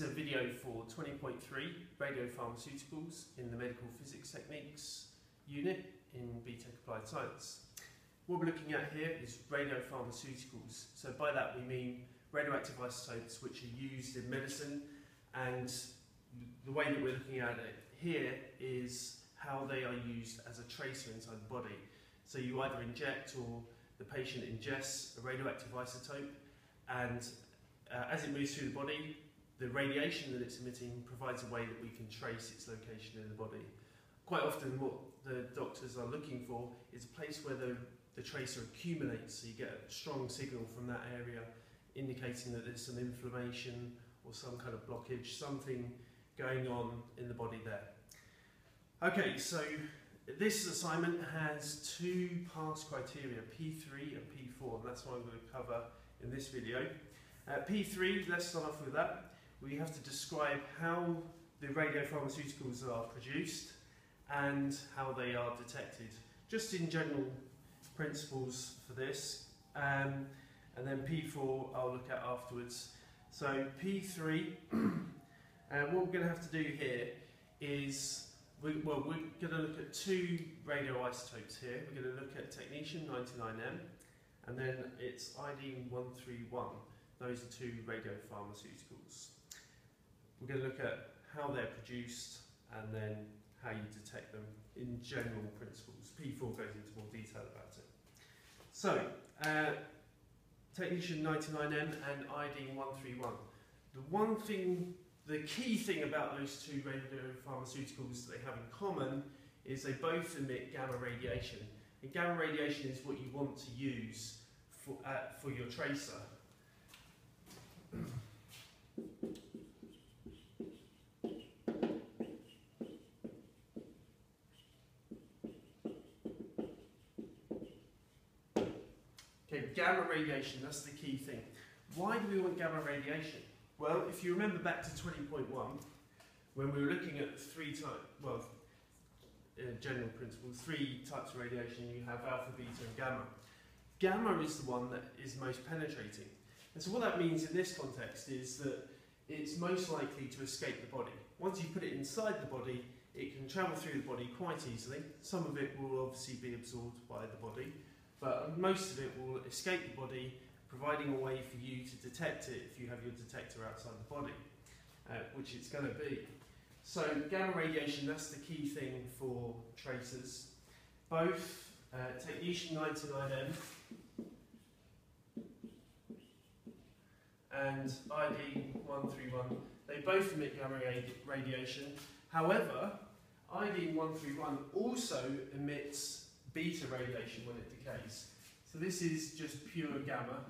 is a video for 20.3 radiopharmaceuticals in the medical physics techniques unit in BTEC Applied Science. What we're looking at here is radiopharmaceuticals. So by that we mean radioactive isotopes which are used in medicine and the way that we're looking at it here is how they are used as a tracer inside the body. So you either inject or the patient ingests a radioactive isotope and uh, as it moves through the body, the radiation that it's emitting provides a way that we can trace its location in the body. Quite often what the doctors are looking for is a place where the, the tracer accumulates, so you get a strong signal from that area indicating that there's some inflammation or some kind of blockage, something going on in the body there. Okay, so this assignment has two pass criteria, P3 and P4, and that's what I'm going to cover in this video. Uh, P3, let's start off with that. We have to describe how the radiopharmaceuticals are produced and how they are detected. Just in general principles for this. Um, and then P4 I'll look at afterwards. So P3, uh, what we're going to have to do here is, we, well, we're going to look at two radioisotopes here. We're going to look at technetium-99m and then it's iodine-131. Those are two radiopharmaceuticals. We're going to look at how they're produced and then how you detect them in general principles. P4 goes into more detail about it. So, uh, technetium-99m and iodine-131. The one thing, the key thing about those two radiopharmaceuticals that they have in common is they both emit gamma radiation. And gamma radiation is what you want to use for, uh, for your tracer. Okay, gamma radiation, that's the key thing. Why do we want gamma radiation? Well, if you remember back to 20.1, when we were looking at three types, well, uh, general principle, three types of radiation, you have alpha, beta and gamma. Gamma is the one that is most penetrating. And so what that means in this context is that it's most likely to escape the body. Once you put it inside the body, it can travel through the body quite easily. Some of it will obviously be absorbed by the body, but most of it will escape the body, providing a way for you to detect it if you have your detector outside the body, uh, which it's going to be. So gamma radiation, that's the key thing for tracers. Both uh, technetium-99m and iodine-131, they both emit gamma radiation. However, iodine-131 also emits beta radiation when it decays. So this is just pure gamma.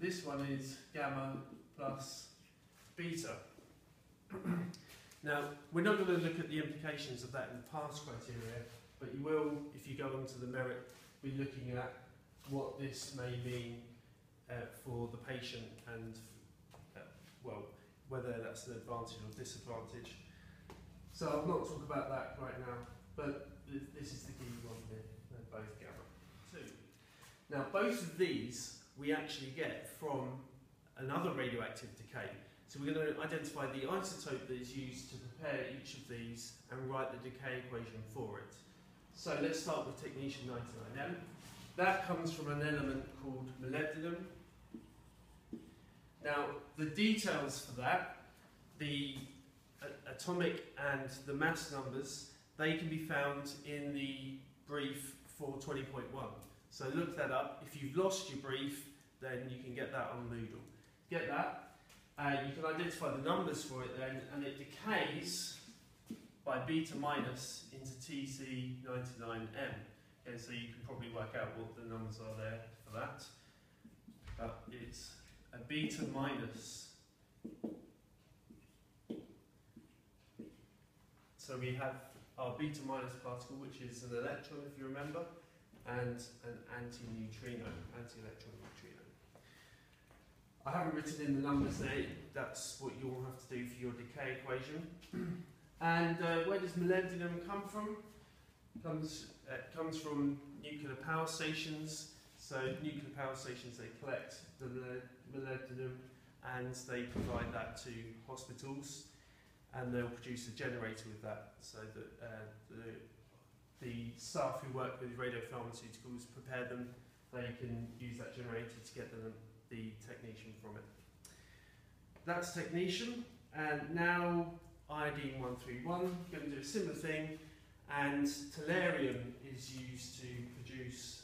This one is gamma plus beta. now, we're not going to look at the implications of that in the pass criteria, but you will, if you go onto the merit, be looking at what this may mean uh, for the patient and, uh, well, whether that's an advantage or disadvantage. So I'll not talk about that right now, but th this is the key one here. They're both gamma. Two. Now, both of these we actually get from another radioactive decay. So we're going to identify the isotope that is used to prepare each of these and write the decay equation for it. So let's start with technetium-99m. That comes from an element called molybdenum. Now, the details for that, the atomic and the mass numbers, they can be found in the brief for 20.1. So look that up. If you've lost your brief, then you can get that on Moodle. Get that. Uh, you can identify the numbers for it then, and it decays by beta minus into TC99M. Okay, so you can probably work out what the numbers are there for that. But it's a beta minus. So we have our beta minus particle, which is an electron, if you remember, and an anti-neutrino, anti-electron neutrino. I haven't written in the numbers there, that's what you'll have to do for your decay equation. and uh, where does molybdenum come from? It comes, uh, comes from nuclear power stations. So nuclear power stations, they collect the molybdenum and they provide that to hospitals and they'll produce a generator with that so that uh, the, the staff who work with radiopharmaceuticals prepare them, they can use that generator to get the, the technetium from it. That's technetium and now iodine 131, going to do a similar thing and tellurium is used to produce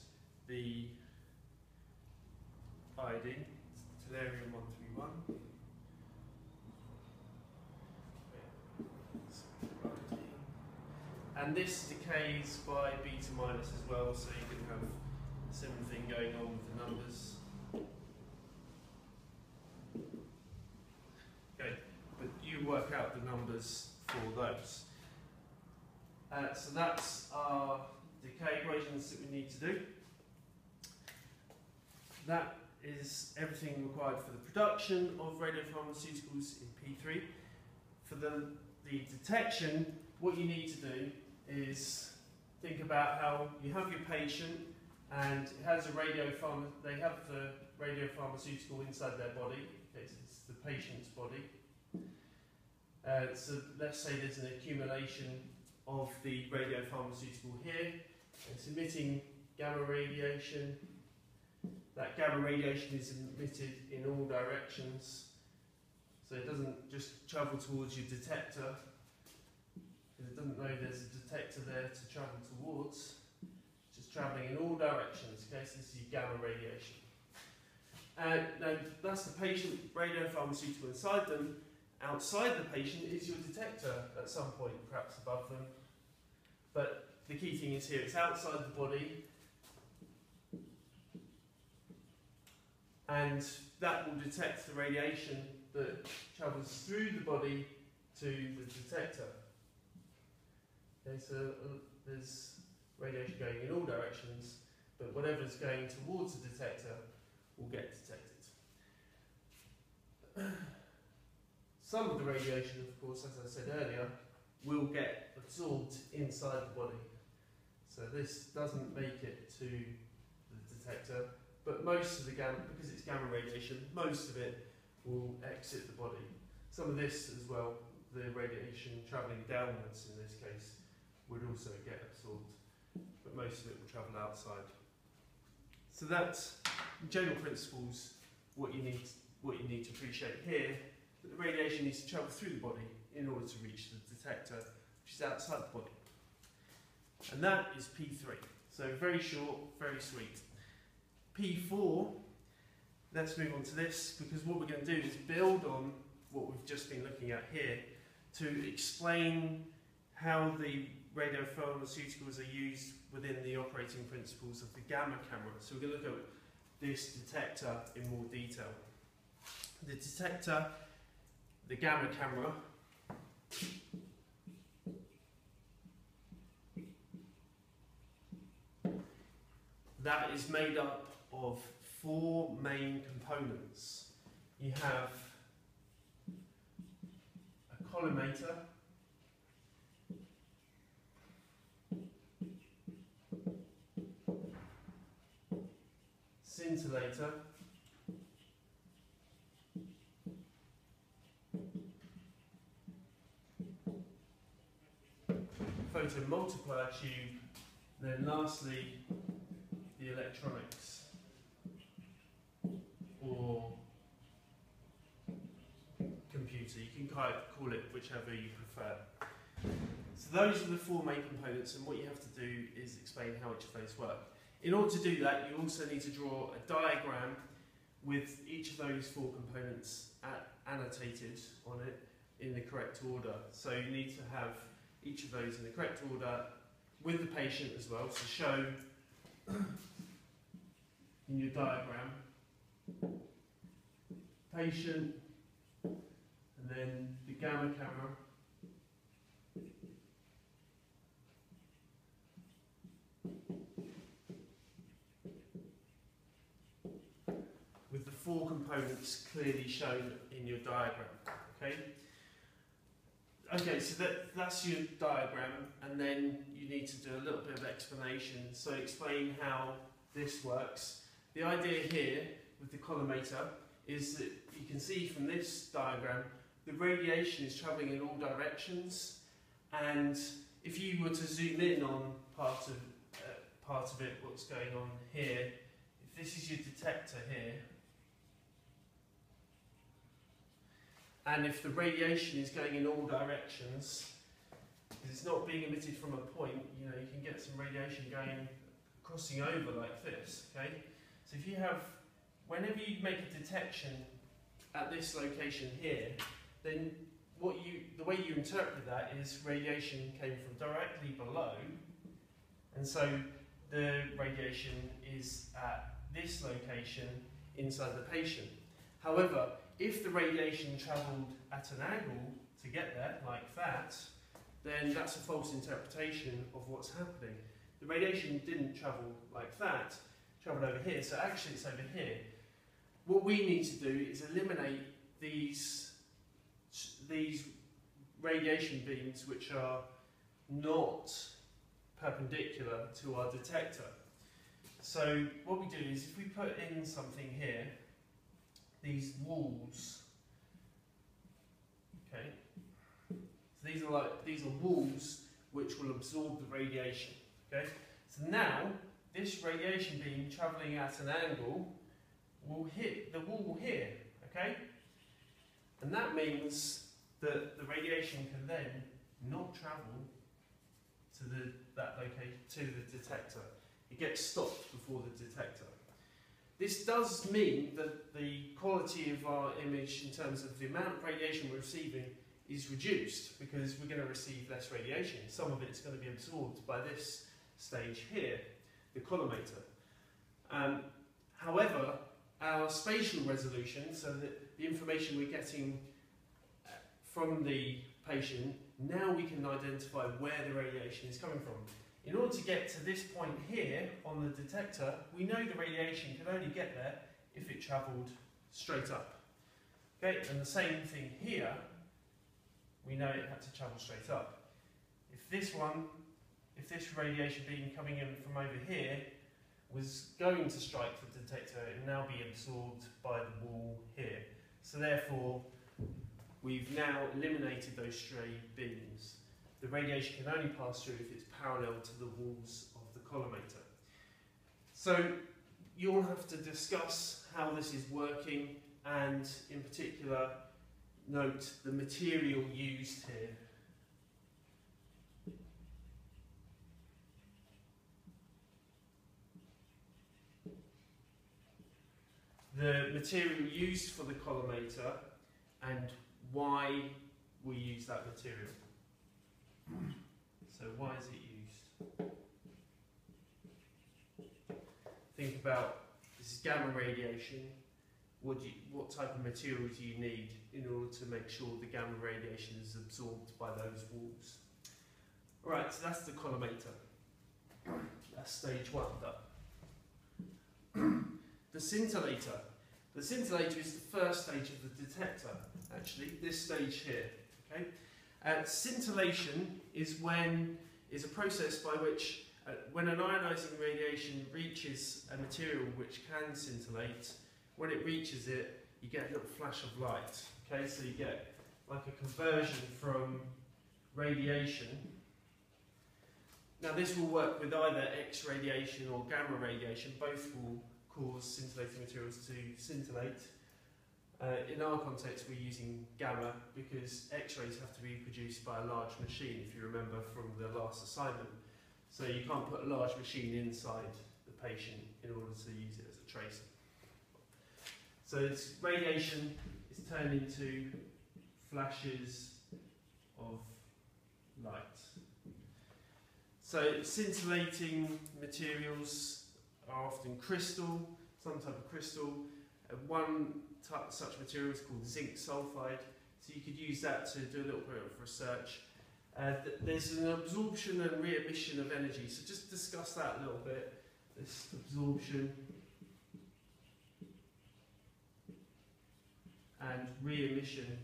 the iodine, tellurium 131. And this decays by beta minus as well, so you can have a similar thing going on with the numbers. Okay, but you work out the numbers for those. Uh, so that's our decay equations that we need to do. That is everything required for the production of radiopharmaceuticals in P3. For the, the detection, what you need to do is think about how you have your patient and it has a radiopharm they have the radiopharmaceutical inside their body, it's, it's the patient's body. Uh, so let's say there's an accumulation of the radiopharmaceutical here. It's emitting gamma radiation. That gamma radiation is emitted in all directions. So it doesn't just travel towards your detector, because it doesn't know there's a detector there to travel towards. It's just travelling in all directions. Okay, so this is gamma radiation. And now that's the patient radiopharmaceutical inside them. Outside the patient is your detector at some point, perhaps above them. But the key thing is here, it's outside the body. And that will detect the radiation that travels through the body to the detector. Okay, so there's radiation going in all directions, but whatever's going towards the detector will get detected. Some of the radiation, of course, as I said earlier, will get absorbed inside the body. So this doesn't make it to the detector, but most of the gamma, because it's gamma radiation, most of it will exit the body. Some of this as well, the radiation travelling downwards in this case, would also get absorbed, but most of it will travel outside. So that's general principles, what you need, what you need to appreciate here, that the radiation needs to travel through the body in order to reach the detector, which is outside the body. And that is P3. So very short, very sweet. P4, let's move on to this, because what we're going to do is build on what we've just been looking at here to explain how the radiopharmaceuticals are used within the operating principles of the gamma camera. So we're going to look at this detector in more detail. The detector, the gamma camera, that is made up of four main components. You have a collimator, scintillator, photomultiplier tube, then lastly the electronics or computer. You can call it whichever you prefer. So those are the four main components and what you have to do is explain how each of those work. In order to do that, you also need to draw a diagram with each of those four components annotated on it in the correct order. So you need to have each of those in the correct order with the patient as well to show in your diagram patient and then the gamma camera four components clearly shown in your diagram. Okay. Okay, so that, that's your diagram, and then you need to do a little bit of explanation. So explain how this works. The idea here with the collimator is that you can see from this diagram, the radiation is travelling in all directions, and if you were to zoom in on part of uh, part of it, what's going on here, if this is your detector here, and if the radiation is going in all directions, because it's not being emitted from a point, you know, you can get some radiation going, crossing over like this, okay? So if you have, whenever you make a detection at this location here, then what you, the way you interpret that is radiation came from directly below, and so the radiation is at this location inside the patient. However, if the radiation travelled at an angle to get there, like that, then that's a false interpretation of what's happening. The radiation didn't travel like that, travelled over here, so actually it's over here. What we need to do is eliminate these, these radiation beams which are not perpendicular to our detector. So what we do is if we put in something here, these walls, okay, so these are like, these are walls which will absorb the radiation, okay. So now, this radiation beam travelling at an angle will hit the wall here, okay? And that means that the radiation can then not travel to the that location to the detector. It gets stopped before the detector. This does mean that the quality of our image in terms of the amount of radiation we're receiving is reduced because we're going to receive less radiation. Some of it's going to be absorbed by this stage here, the collimator. Um, however, our spatial resolution, so that the information we're getting uh, from the patient, now we can identify where the radiation is coming from. In order to get to this point here on the detector, we know the radiation can only get there if it travelled straight up. Okay, and the same thing here, we know it had to travel straight up. If this one, if this radiation beam coming in from over here was going to strike the detector, it would now be absorbed by the wall here. So therefore, we've now eliminated those stray beams. The radiation can only pass through if it's parallel to the walls of the collimator. So you'll have to discuss how this is working and in particular note the material used here. The material used for the collimator and why we use that material. So why is it used? Think about this is gamma radiation. What, you, what type of material do you need in order to make sure the gamma radiation is absorbed by those walls? Alright, so that's the collimator. That's stage one done. the scintillator. The scintillator is the first stage of the detector, actually, this stage here. Okay? Uh, scintillation is when is a process by which uh, when an ionizing radiation reaches a material which can scintillate, when it reaches it, you get a little flash of light. Okay, so you get like a conversion from radiation. Now this will work with either X radiation or gamma radiation. Both will cause scintillating materials to scintillate. Uh, in our context, we're using gamma because X-rays have to be produced by a large machine, if you remember from the last assignment. So you can't put a large machine inside the patient in order to use it as a tracer. So it's radiation is turned into flashes of light. So scintillating materials are often crystal, some type of crystal. One such material is called zinc sulfide. So you could use that to do a little bit of research. Uh, th there's an absorption and re-emission of energy. So just discuss that a little bit. This absorption and re-emission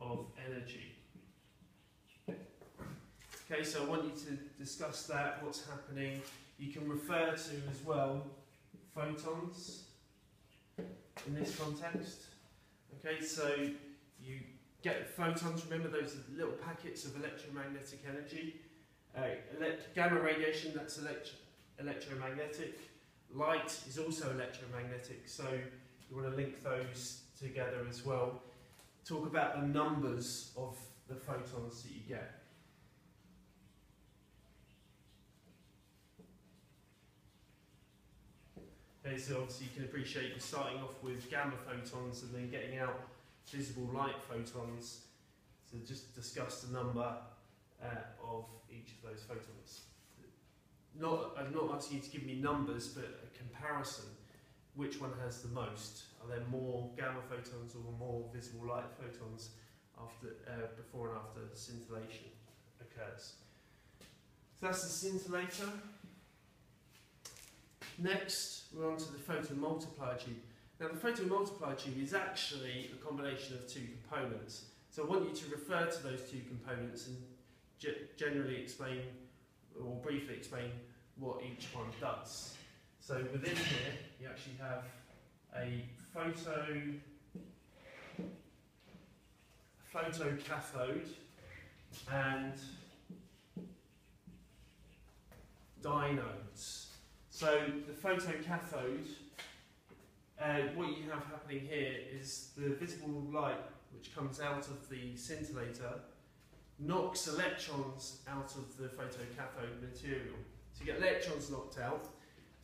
of energy. Okay, so I want you to discuss that, what's happening. You can refer to as well photons in this context. Okay, so you get photons, remember those are little packets of electromagnetic energy. Uh, elect gamma radiation, that's elect electromagnetic. Light is also electromagnetic, so you want to link those together as well. Talk about the numbers of the photons that you get. Okay, so obviously you can appreciate you're starting off with gamma photons and then getting out visible light photons. So just discuss the number uh, of each of those photons. Not, I'm not asking you to give me numbers, but a comparison. Which one has the most? Are there more gamma photons or more visible light photons after, uh, before and after scintillation occurs? So that's the scintillator. Next, we're on to the photomultiplier tube. Now the photomultiplier tube is actually a combination of two components. So I want you to refer to those two components and ge generally explain or briefly explain what each one does. So within here, you actually have a photo photo cathode and dynodes. So the photocathode, uh, what you have happening here is the visible light which comes out of the scintillator knocks electrons out of the photocathode material. So you get electrons knocked out,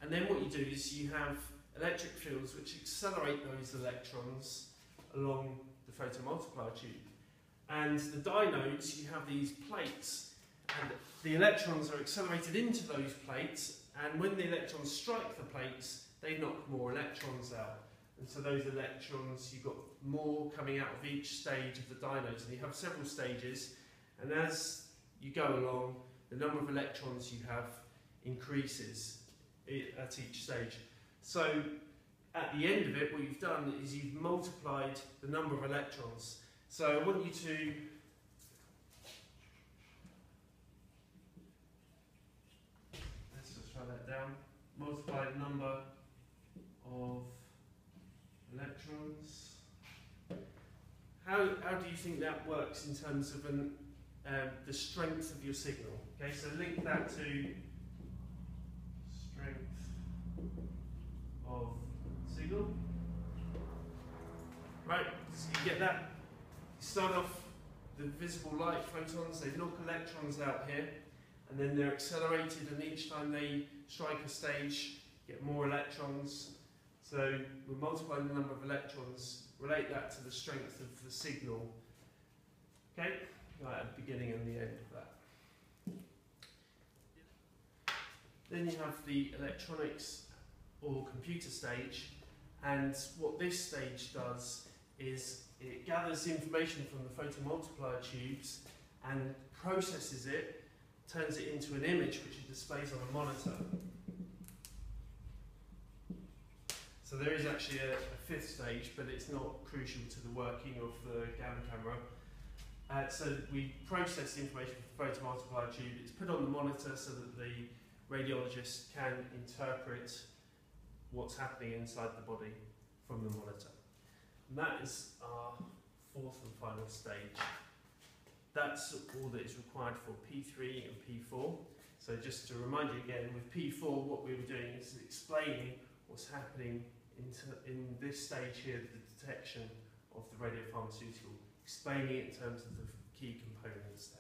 and then what you do is you have electric fields which accelerate those electrons along the photomultiplier tube. And the dynodes, you have these plates, and the electrons are accelerated into those plates, and when the electrons strike the plates, they knock more electrons out. And so those electrons, you've got more coming out of each stage of the dynodes, and you have several stages, and as you go along, the number of electrons you have increases at each stage. So at the end of it, what you've done is you've multiplied the number of electrons. So I want you to let's just write that the number of electrons. How, how do you think that works in terms of an, um, the strength of your signal? Okay, so link that to strength of signal. Right, so you get that. You start off the visible light photons, they knock electrons out here, and then they're accelerated, and each time they strike a stage, get more electrons. So we're multiplying the number of electrons, relate that to the strength of the signal. Okay, right at the beginning and the end of that. Then you have the electronics or computer stage. And what this stage does is it gathers information from the photomultiplier tubes and processes it, turns it into an image which it displays on a monitor. So there is actually a, a fifth stage, but it's not crucial to the working of the gamma camera. Uh, so we process the information from the photomultiplier tube, it's put on the monitor so that the radiologist can interpret what's happening inside the body from the monitor. And that is our fourth and final stage. That's all that is required for P3 and P4. So just to remind you again, with P4 what we were doing is explaining what's happening in this stage here, the detection of the radiopharmaceutical, explaining it in terms of the key components there.